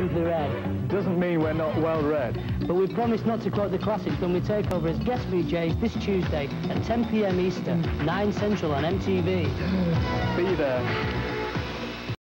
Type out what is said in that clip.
Simply Red. Doesn't mean we're not well read. But we promise not to quote the classics when we take over as guest VJs this Tuesday at 10 p.m. Eastern, 9 Central on MTV. Be there.